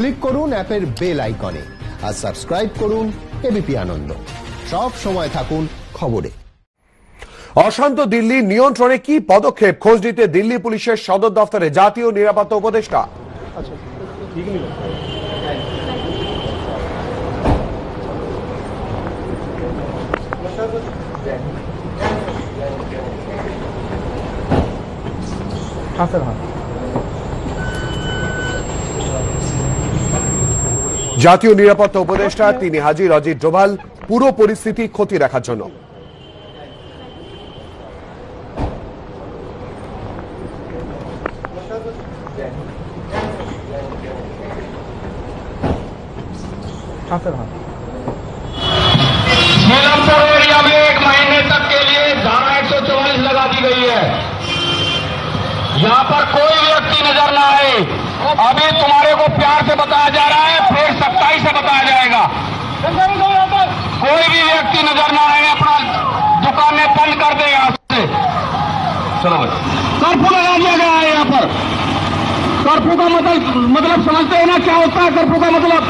Click করুন অ্যাপের bell আইকনে আর সাবস্ক্রাইব করুন এবিপি আনন্দ। সব সময় থাকুন খবরে। অশান্ত দিল্লি নিয়ন্ত্রণে কি পদক্ষেপ? খোঁজ নিতে দিল্লি পুলিশের সদর দফতরে জাতীয় নিরাপত্তা উপদেষ্টা। জাতীয় নিরাপত্তা উপদেষ্টা তিনি হাজির অজিত ডোভাল পুরো পরিস্থিতি ক্ষতি রাখার জন্য नीलमपुर एरिया में एक महीने तक के लिए धारा 144 लगा दी गई है यहाँ पर कोई व्यक्ति नजर ना आए अभी तुम्हारे को प्यार से बताया जा रहा है, फिर सख्ताई से बताया जाएगा। कोई भी व्यक्ति नज़र ना आए, अपना दुकानें बंद कर दे यहाँ से। चलो भाई। कर्फ्यू लगा दिया गया है यहाँ पर। कर्फ्यू का मतलब मतलब समझते हो ना क्या होता है? कर्फ्यू का मतलब